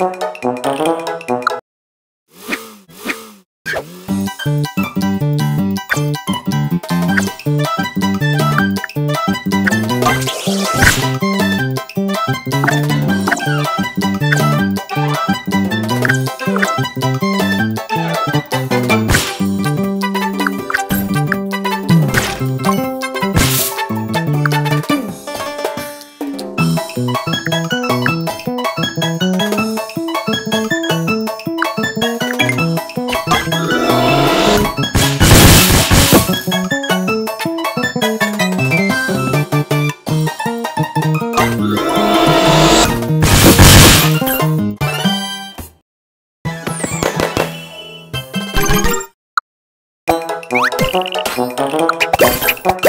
Música Thank you.